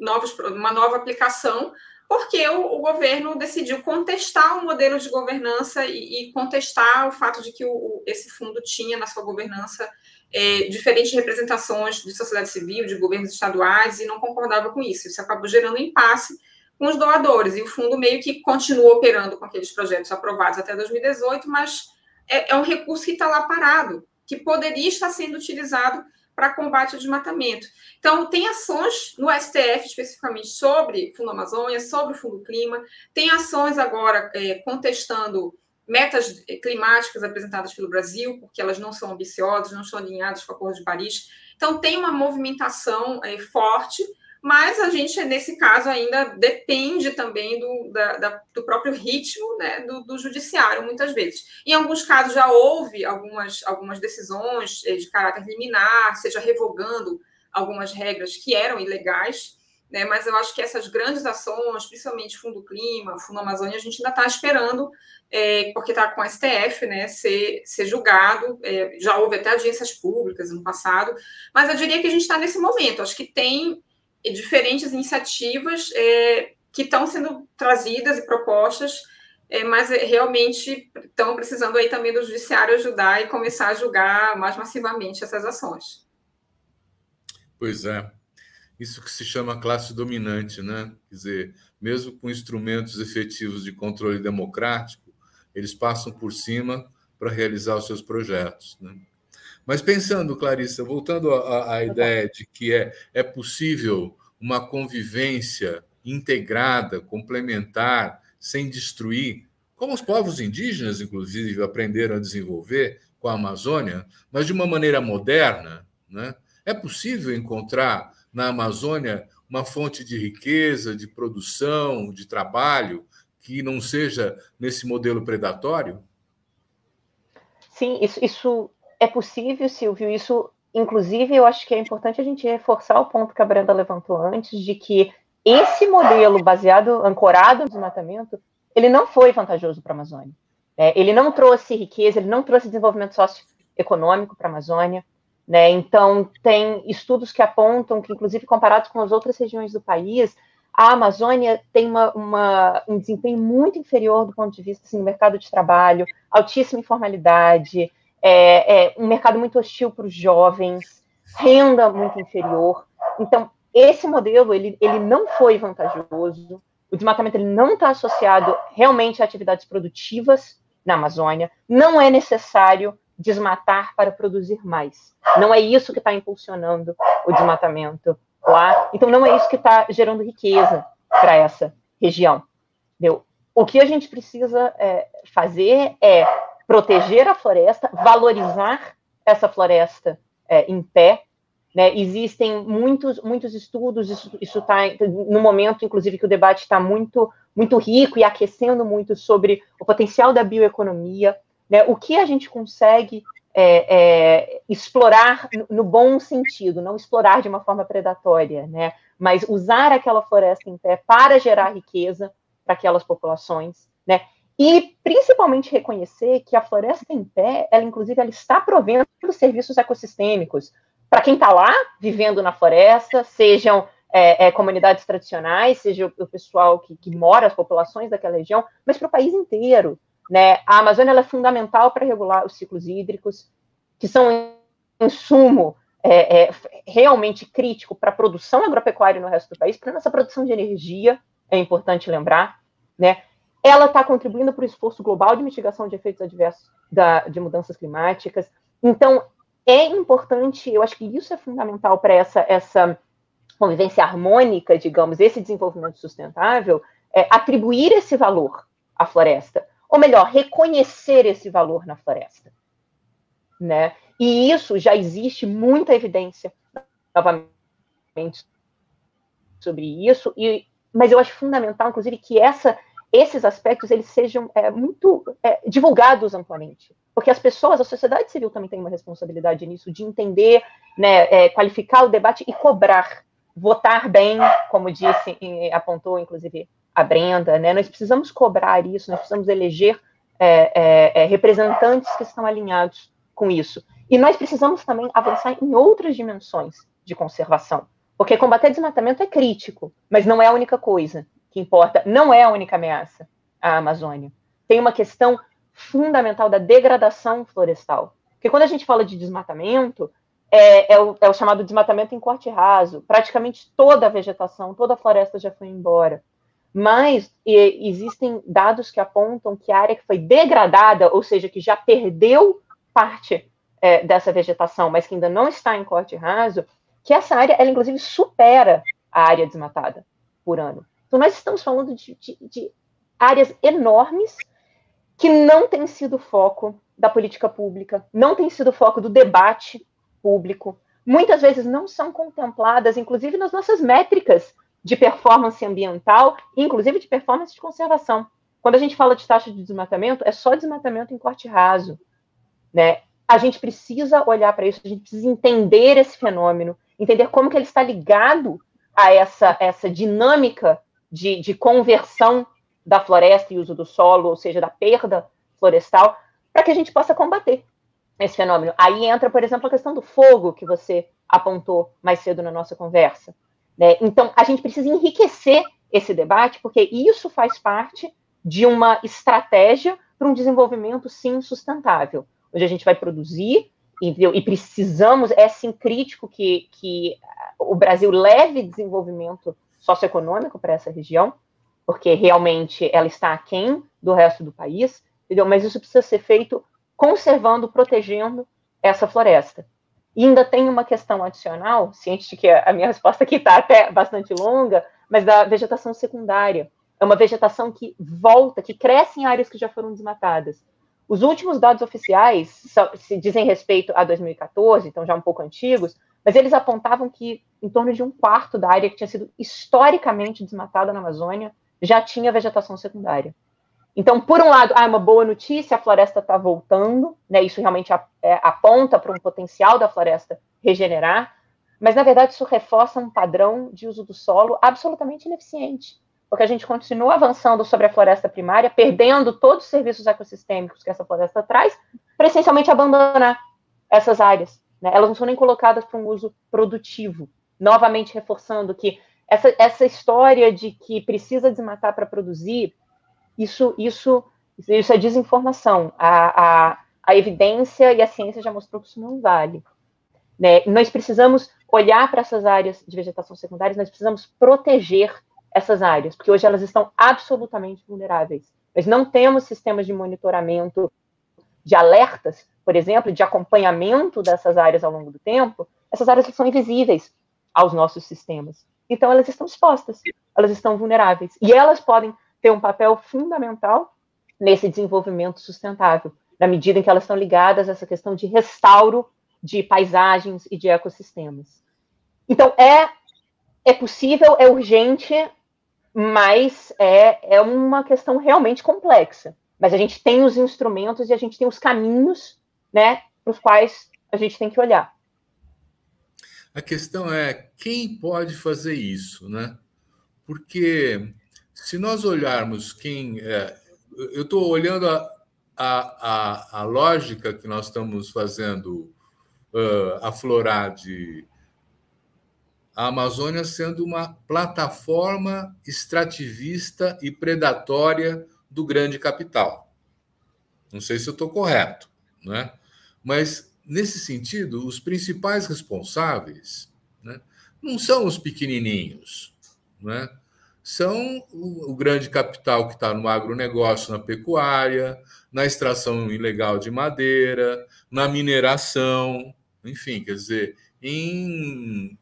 novos, uma nova aplicação porque o, o, governo decidiu contestar o modelo de governança e, e contestar o fato de que o, esse fundo tinha na sua governança é, diferentes representações de sociedade civil, de governos estaduais, e não concordava com isso. Isso acabou gerando impasse com os doadores, e o fundo meio que continua operando com aqueles projetos aprovados até 2018, mas é, é um recurso que está lá parado, que poderia estar sendo utilizado para combate ao desmatamento. Então, tem ações no STF especificamente sobre Fundo Amazônia, sobre o Fundo Clima, tem ações agora é, contestando metas climáticas apresentadas pelo Brasil, porque elas não são ambiciosas, não estão alinhadas com o Acordo de Paris. Então, tem uma movimentação é, forte mas a gente, nesse caso, ainda depende também do, da, da, do próprio ritmo né, do, do, judiciário, muitas vezes. Em alguns casos já houve algumas, algumas decisões eh, de caráter liminar, seja revogando algumas regras que eram ilegais, né, mas eu acho que essas grandes ações, principalmente Fundo Clima, Fundo Amazônia, a gente ainda está esperando, é, porque está com a STF, né, ser, ser julgado, é, já houve até audiências públicas no passado, mas eu diria que a gente está nesse momento, acho que tem diferentes iniciativas é, que estão sendo trazidas e propostas, é, mas é, realmente estão precisando aí também do judiciário ajudar e começar a julgar mais massivamente essas ações. Pois é. Isso que se chama classe dominante, né? Quer dizer, mesmo com instrumentos efetivos de controle democrático, eles passam por cima para realizar os seus projetos. Né? Mas pensando, Clarissa, voltando à, à ideia de que é, é possível uma convivência integrada, complementar, sem destruir, como os povos indígenas, inclusive, aprenderam a desenvolver com a Amazônia, mas de uma maneira moderna. Né? É possível encontrar na Amazônia uma fonte de riqueza, de produção, de trabalho, que não seja nesse modelo predatório? Sim, isso, isso é possível, Silvio. Isso, inclusive, eu acho que é importante a gente reforçar o ponto que a Brenda levantou antes, de que esse modelo baseado, ancorado no desmatamento, ele não foi vantajoso para a Amazônia. É, ele não trouxe riqueza, ele não trouxe desenvolvimento socioeconômico para a Amazônia. Né? Então, tem estudos que apontam que, inclusive, comparados com as outras regiões do país, a Amazônia tem uma, uma, um desempenho muito inferior do ponto de vista assim, do mercado de trabalho, altíssima informalidade, é, é um mercado muito hostil para os jovens, renda muito inferior. Então, esse modelo, ele, ele não foi vantajoso, o desmatamento ele não está associado realmente a atividades produtivas na Amazônia, não é necessário desmatar para produzir mais. Não é isso que está impulsionando o desmatamento lá. Então, não é isso que está gerando riqueza para essa região. Entendeu? O que a gente precisa é, fazer é proteger a floresta, valorizar essa floresta é, em pé. Né? Existem muitos, muitos estudos, isso está no momento, inclusive, que o debate está muito, muito rico e aquecendo muito sobre o potencial da bioeconomia né, o que a gente consegue é, é, explorar no, bom sentido, não explorar de uma forma predatória, né, mas usar aquela floresta em pé para gerar riqueza para aquelas populações, né, e principalmente reconhecer que a floresta em pé, ela inclusive ela está provendo serviços ecossistêmicos para quem está lá vivendo na floresta, sejam é, é, comunidades tradicionais, seja o, o pessoal que, que, mora, as populações daquela região, mas para o país inteiro. Né? A Amazônia é fundamental para regular os ciclos hídricos, que são um insumo é, é, realmente crítico para a produção agropecuária no resto do país, para nossa produção de energia, é importante lembrar. Né? Ela está contribuindo para o esforço global de mitigação de efeitos adversos da, de mudanças climáticas. Então, é importante, eu acho que isso é fundamental para essa, essa convivência harmônica, digamos, esse desenvolvimento sustentável, é, atribuir esse valor à floresta, ou melhor, reconhecer esse valor na floresta, né? E isso já existe muita evidência, novamente, sobre isso, e, mas eu acho fundamental, inclusive, que essa, esses aspectos eles sejam é, muito é, divulgados amplamente, porque as pessoas, a sociedade civil também tem uma responsabilidade nisso, de entender, né, é, qualificar o debate e cobrar votar bem, como disse, apontou inclusive a Brenda, né? Nós precisamos cobrar isso, nós precisamos eleger é, é, é, representantes que estão alinhados com isso. E nós precisamos também avançar em outras dimensões de conservação, porque combater desmatamento é crítico, mas não é a única coisa que importa, não é a única ameaça à Amazônia. Tem uma questão fundamental da degradação florestal. Porque quando a gente fala de desmatamento, é, é, o, é, o, chamado desmatamento em corte raso. Praticamente toda a vegetação, toda a floresta já foi embora. Mas e, existem dados que apontam que a área que foi degradada, ou seja, que já perdeu parte é, dessa vegetação, mas que ainda não está em corte raso, que essa área, ela inclusive supera a área desmatada por ano. Então, nós estamos falando de, de, de áreas enormes que não têm sido foco da política pública, não tem sido foco do debate público, muitas vezes não são contempladas, inclusive nas nossas métricas de performance ambiental, inclusive de performance de conservação. Quando a gente fala de taxa de desmatamento, é só desmatamento em corte raso, né? A gente precisa olhar para isso, a gente precisa entender esse fenômeno, entender como que ele está ligado a essa, essa dinâmica de, de conversão da floresta e uso do solo, ou seja, da perda florestal, para que a gente possa combater esse fenômeno. Aí entra, por exemplo, a questão do fogo que você apontou mais cedo na nossa conversa. Né? Então, a gente precisa enriquecer esse debate, porque isso faz parte de uma estratégia para um desenvolvimento, sim, sustentável, onde a gente vai produzir, entendeu? e precisamos, é sim crítico que, que o Brasil leve desenvolvimento socioeconômico para essa região, porque realmente ela está aquém do resto do país, entendeu? mas isso precisa ser feito conservando, protegendo essa floresta. E ainda tem uma questão adicional, ciente de que a minha resposta aqui está até bastante longa, mas da vegetação secundária. É uma vegetação que volta, que cresce em áreas que já foram desmatadas. Os últimos dados oficiais se dizem respeito a 2014, então já um pouco antigos, mas eles apontavam que em torno de um quarto da área que tinha sido historicamente desmatada na Amazônia já tinha vegetação secundária. Então, por um lado, ah, é uma boa notícia, a floresta está voltando, né? Isso realmente é, aponta para um potencial da floresta regenerar, mas na verdade isso reforça um padrão de uso do solo absolutamente ineficiente, porque a gente continua avançando sobre a floresta primária, perdendo todos os serviços ecossistêmicos que essa floresta traz, para essencialmente abandonar essas áreas. Né? Elas não são nem colocadas para um uso produtivo. Novamente reforçando que essa, essa história de que precisa desmatar para produzir isso, isso, isso é desinformação. A, a, a evidência e a ciência já mostrou que isso não vale. Né? Nós precisamos olhar para essas áreas de vegetação secundária, nós precisamos proteger essas áreas, porque hoje elas estão absolutamente vulneráveis. Nós não temos sistemas de monitoramento, de alertas, por exemplo, de acompanhamento dessas áreas ao longo do tempo. Essas áreas são invisíveis aos nossos sistemas. Então, elas estão expostas, elas estão vulneráveis. E elas podem ter um papel fundamental nesse desenvolvimento sustentável, na medida em que elas estão ligadas a essa questão de restauro de paisagens e de ecossistemas. Então, é, é possível, é urgente, mas é, é uma questão realmente complexa. Mas a gente tem os instrumentos e a gente tem os caminhos, né, para os quais a gente tem que olhar. A questão é quem pode fazer isso, né? Porque se nós olharmos quem. É, eu estou olhando a, a, a, a, lógica que nós estamos fazendo uh, aflorar de a Amazônia sendo uma plataforma extrativista e predatória do grande capital. Não sei se eu estou correto, né? mas, nesse sentido, os principais responsáveis né, não são os pequenininhos, né? são o, o grande capital que está no agronegócio, na pecuária, na extração ilegal de madeira, na mineração, enfim, quer dizer, em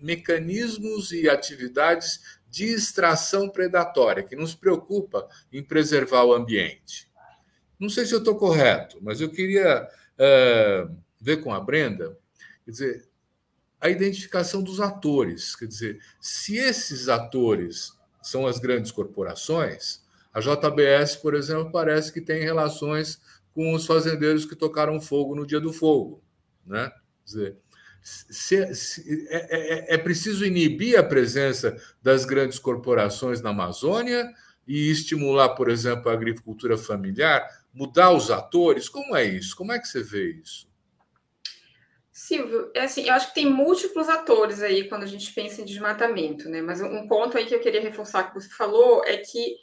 mecanismos e atividades de extração predatória, que nos preocupa em preservar o ambiente. Não sei se eu estou correto, mas eu queria é, ver com a Brenda, quer dizer, a identificação dos atores. Quer dizer, se esses atores são as grandes corporações, a JBS, por exemplo, parece que tem relações com os fazendeiros que tocaram fogo no dia do fogo. Né? Quer dizer, se, se, é, é, é, preciso inibir a presença das grandes corporações na Amazônia e estimular, por exemplo, a agricultura familiar, mudar os atores? Como é isso? Como é que você vê isso? Silvio, é assim, eu acho que tem múltiplos atores aí quando a gente pensa em desmatamento, né? Mas um ponto aí que eu queria reforçar que você falou é que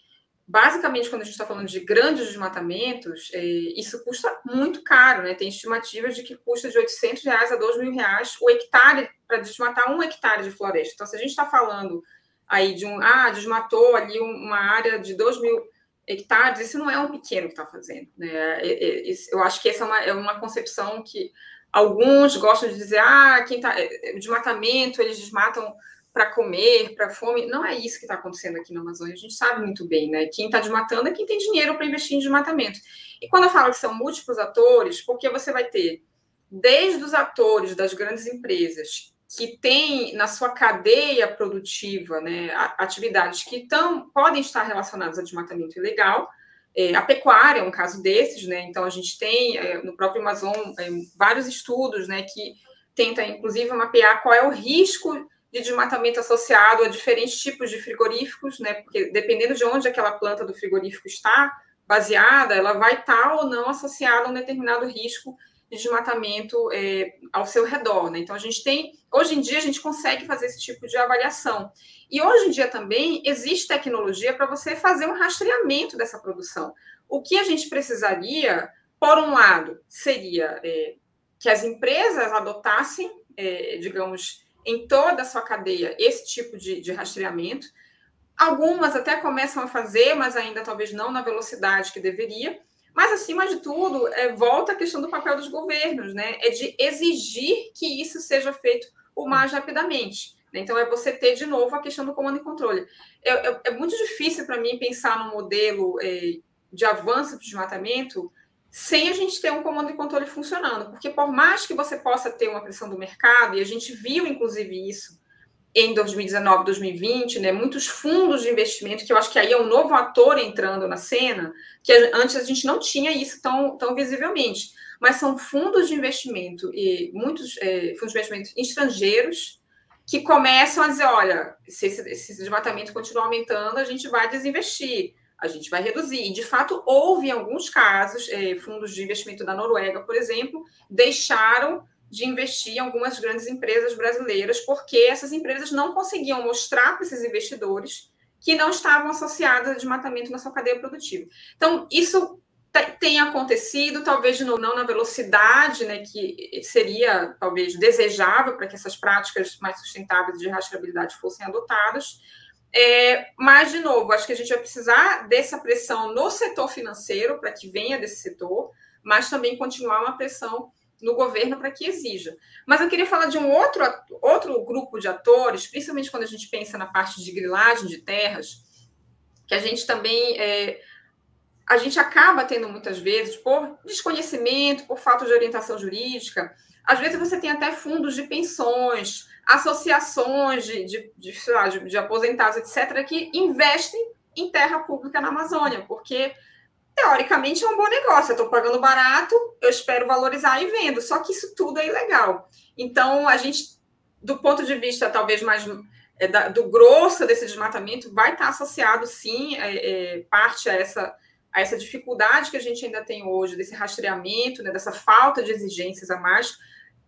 basicamente, quando a gente está falando de grandes desmatamentos, é, isso custa muito caro, né? Tem estimativas de que custa de 800 reais a 2 mil reais o hectare para desmatar um hectare de floresta. Então, se a gente está falando aí de um, ah, desmatou ali uma área de 2 mil hectares, isso não é um pequeno que está fazendo, né? É, é, é, eu acho que essa é uma, é uma concepção que alguns gostam de dizer, ah, quem tá, o desmatamento, eles desmatam para comer, para fome. Não é isso que está acontecendo aqui na Amazônia. A gente sabe muito bem, né? Quem está desmatando é quem tem dinheiro para investir em desmatamento. E quando eu falo que são múltiplos atores, porque você vai ter desde os atores das grandes empresas que têm na sua cadeia produtiva né, atividades que tão, podem estar relacionadas a desmatamento ilegal. É, a pecuária é um caso desses, né? Então a gente tem é, no próprio Amazon é, vários estudos né, que tentam, inclusive, mapear qual é o risco de desmatamento associado a diferentes tipos de frigoríficos, né? Porque dependendo de onde aquela planta do frigorífico está baseada, ela vai estar ou não associada a um determinado risco de desmatamento é, ao seu redor, né? Então a gente tem, hoje em dia a gente consegue fazer esse tipo de avaliação. E hoje em dia também existe tecnologia para você fazer um rastreamento dessa produção. O que a gente precisaria, por um lado, seria é, que as empresas adotassem, é, digamos, em toda a sua cadeia esse tipo de, de rastreamento. Algumas até começam a fazer, mas ainda talvez não na velocidade que deveria. Mas, acima de tudo, é, volta a questão do papel dos governos, né? É de exigir que isso seja feito o mais rapidamente. Né? Então, é você ter de novo a questão do comando e controle. É, é, é muito difícil para mim pensar num modelo é, de avanço do desmatamento sem a gente ter um comando e controle funcionando. Porque por mais que você possa ter uma pressão do mercado, e a gente viu, inclusive, isso em 2019, 2020, né, muitos fundos de investimento, que eu acho que aí é um novo ator entrando na cena, que antes a gente não tinha isso tão, tão visivelmente, mas são fundos de investimento e muitos é, fundos de investimento estrangeiros que começam a dizer, olha, se esse, esse desmatamento continuar aumentando, a gente vai desinvestir a gente vai reduzir. E, de fato, houve em alguns casos, eh, fundos de investimento da Noruega, por exemplo, deixaram de investir em algumas grandes empresas brasileiras, porque essas empresas não conseguiam mostrar para esses investidores que não estavam associadas a desmatamento na sua cadeia produtiva. Então, isso tem acontecido, talvez não na velocidade né, que seria talvez desejável para que essas práticas mais sustentáveis de rastreabilidade fossem adotadas, é, mas, de novo, acho que a gente vai precisar dessa pressão no setor financeiro para que venha desse setor, mas também continuar uma pressão no governo para que exija. Mas eu queria falar de um outro, outro grupo de atores, principalmente quando a gente pensa na parte de grilagem de terras, que a gente também é, a gente acaba tendo muitas vezes, por desconhecimento, por falta de orientação jurídica, às vezes você tem até fundos de pensões, associações de, de, de, de, de aposentados, etc., que investem em terra pública na Amazônia, porque teoricamente é um bom negócio. Eu estou pagando barato, eu espero valorizar e vendo. Só que isso tudo é ilegal. Então, a gente, do ponto de vista talvez mais é, da, do grosso desse desmatamento, vai estar associado, sim, é, é, parte a essa, a essa dificuldade que a gente ainda tem hoje, desse rastreamento, né, dessa falta de exigências a mais,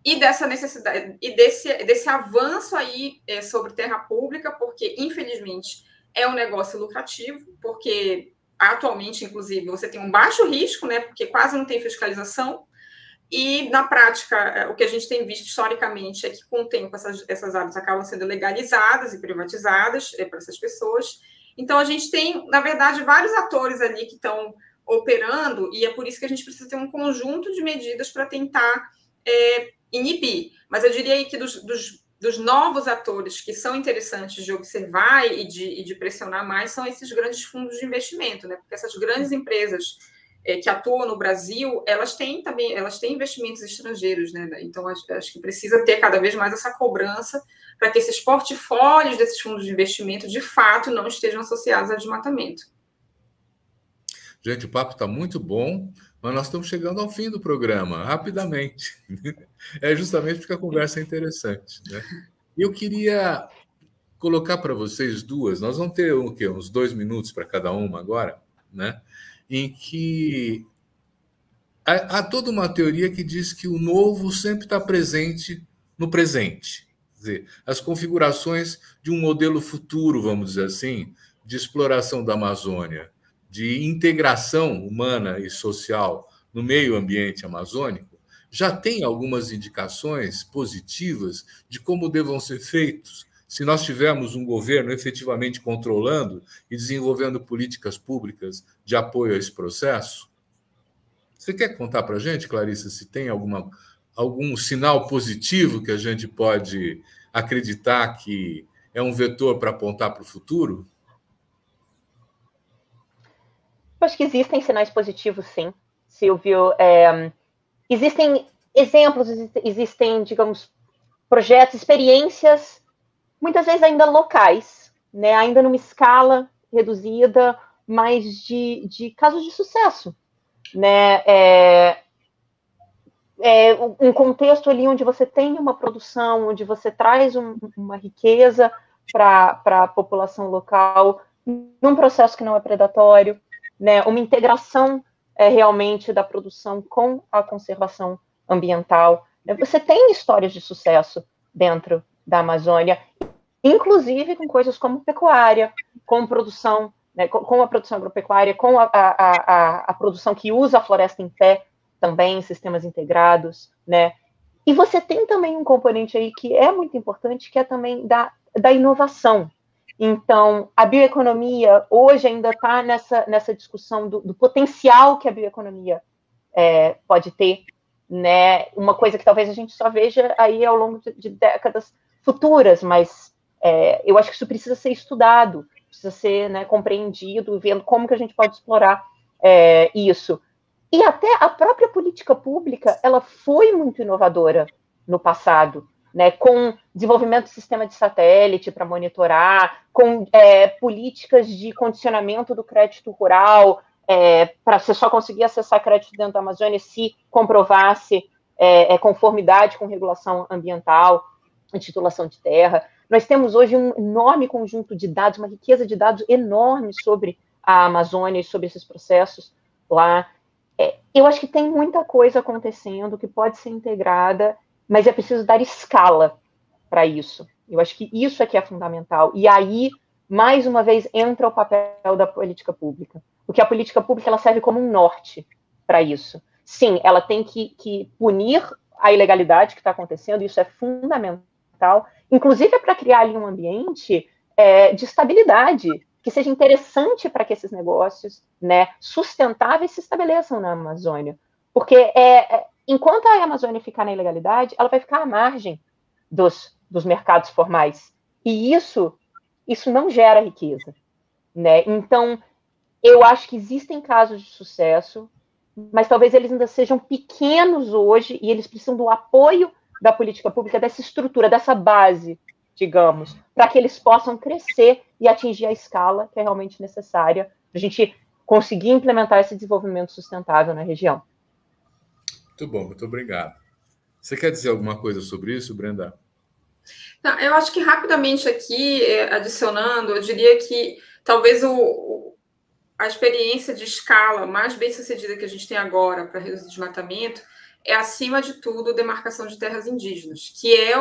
e dessa necessidade, e desse, desse avanço aí sobre terra pública, porque, infelizmente, é um negócio lucrativo, porque atualmente, inclusive, você tem um baixo risco, né, porque quase não tem fiscalização, e, na prática, é, o que a gente tem visto historicamente é que, com o tempo, essas, essas áreas acabam sendo legalizadas e privatizadas é, para essas pessoas. Então, a gente tem, na verdade, vários atores ali que estão operando, e é por isso que a gente precisa ter um conjunto de medidas para tentar é, inibir. Mas eu diria aí que dos, dos dos novos atores que são interessantes de observar e de, e de, pressionar mais são esses grandes fundos de investimento, né? Porque essas grandes empresas é, que atuam no Brasil, elas têm também, elas têm investimentos estrangeiros, né? Então acho, que precisa ter cada vez mais essa cobrança para que esses portfólios desses fundos de investimento de fato não estejam associados a desmatamento. Gente, o papo está muito bom, mas nós estamos chegando ao fim do programa, rapidamente. É justamente porque a conversa é interessante. Né? Eu queria colocar para vocês duas, nós vamos ter o quê? uns dois minutos para cada uma agora, né? em que há toda uma teoria que diz que o novo sempre está presente no presente. Quer dizer, as configurações de um modelo futuro, vamos dizer assim, de exploração da Amazônia, de integração humana e social no meio ambiente amazônico, já tem algumas indicações positivas de como devam ser feitos se nós tivermos um governo efetivamente controlando e desenvolvendo políticas públicas de apoio a esse processo? Você quer contar para a gente, Clarissa, se tem alguma, algum sinal positivo que a gente pode acreditar que é um vetor para apontar para o futuro? Eu acho que existem sinais positivos, sim, Silvio. É, existem exemplos, existem, digamos, projetos, experiências, muitas vezes ainda locais, né, ainda numa escala reduzida, mas de, de casos de sucesso. Né? É, é um contexto ali onde você tem uma produção, onde você traz um, uma riqueza para a população local, num processo que não é predatório, né, uma integração é, realmente da produção com a conservação ambiental. Né. Você tem histórias de sucesso dentro da Amazônia, inclusive com coisas como pecuária, com produção, né, com, a produção agropecuária, com a, a, a, a, produção que usa a floresta em pé também, sistemas integrados, né? E você tem também um componente aí que é muito importante, que é também da, da inovação, então, a bioeconomia hoje ainda está nessa, nessa discussão do, do, potencial que a bioeconomia é, pode ter, né? Uma coisa que talvez a gente só veja aí ao longo de, de décadas futuras, mas é, eu acho que isso precisa ser estudado, precisa ser né, compreendido, vendo como que a gente pode explorar é, isso. E até a própria política pública, ela foi muito inovadora no passado né, com desenvolvimento de sistema de satélite para monitorar, com é, políticas de condicionamento do crédito rural, é, para você só conseguir acessar crédito dentro da Amazônia se comprovasse é, é conformidade com regulação ambiental titulação de terra. Nós temos hoje um enorme conjunto de dados, uma riqueza de dados enorme sobre a Amazônia e sobre esses processos lá. É, eu acho que tem muita coisa acontecendo que pode ser integrada mas é preciso dar escala para isso. Eu acho que isso é que é fundamental. E aí, mais uma vez, entra o papel da política pública. Porque a política pública ela serve como um norte para isso. Sim, ela tem que, que punir a ilegalidade que está acontecendo, isso é fundamental, inclusive é para criar ali um ambiente é, de estabilidade, que seja interessante para que esses negócios né, sustentáveis se estabeleçam na Amazônia. Porque é, é enquanto a Amazônia ficar na ilegalidade, ela vai ficar à margem dos, dos mercados formais. E isso, isso não gera riqueza. Né? Então, eu acho que existem casos de sucesso, mas talvez eles ainda sejam pequenos hoje e eles precisam do apoio da política pública, dessa estrutura, dessa base, digamos, para que eles possam crescer e atingir a escala que é realmente necessária para a gente conseguir implementar esse desenvolvimento sustentável na região. Muito bom, muito obrigado. Você quer dizer alguma coisa sobre isso, Brenda? Não, eu acho que rapidamente aqui, é, adicionando, eu diria que talvez o, a experiência de escala mais bem sucedida que a gente tem agora para reduzir o desmatamento é, acima de tudo, demarcação de terras indígenas, que é,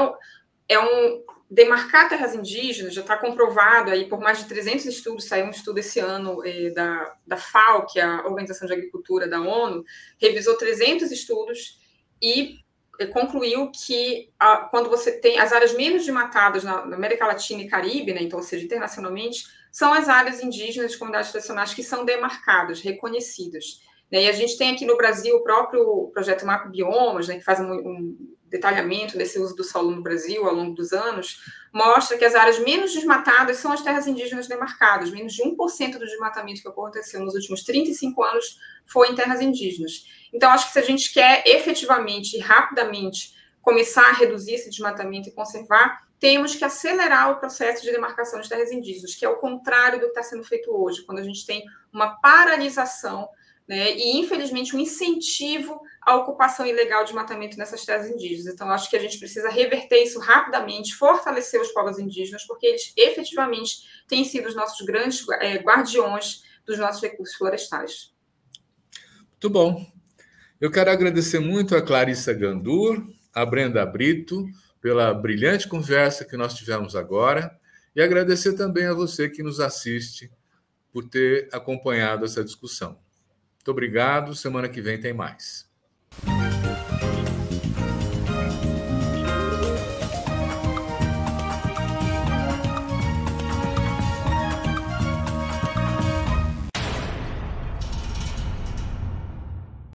é um. Demarcar terras indígenas já está comprovado aí por mais de 300 estudos, saiu um estudo esse ano é, da, da FAO, que é a Organização de Agricultura da ONU, revisou 300 estudos e é, concluiu que quando você tem as áreas menos desmatadas na, na América Latina e Caribe, né, então, ou seja, internacionalmente, são as áreas indígenas de comunidades tradicionais que são demarcadas, reconhecidas. Né? E a gente tem aqui no Brasil o próprio projeto Mapa Biomas, né, que faz um, um, detalhamento desse uso do solo no Brasil ao longo dos anos, mostra que as áreas menos desmatadas são as terras indígenas demarcadas. Menos de 1% do desmatamento que aconteceu nos últimos 35 anos foi em terras indígenas. Então, acho que se a gente quer efetivamente e rapidamente começar a reduzir esse desmatamento e conservar, temos que acelerar o processo de demarcação de terras indígenas, que é o contrário do que está sendo feito hoje, quando a gente tem uma paralisação né, e, infelizmente, um incentivo à ocupação ilegal de matamento nessas terras indígenas. Então, acho que a gente precisa reverter isso rapidamente, fortalecer os povos indígenas, porque eles efetivamente têm sido os nossos grandes é, guardiões dos nossos recursos florestais. Muito bom. Eu quero agradecer muito a Clarissa Gandur, a Brenda Brito, pela brilhante conversa que nós tivemos agora, e agradecer também a você que nos assiste por ter acompanhado essa discussão. Muito obrigado. Semana que vem tem mais.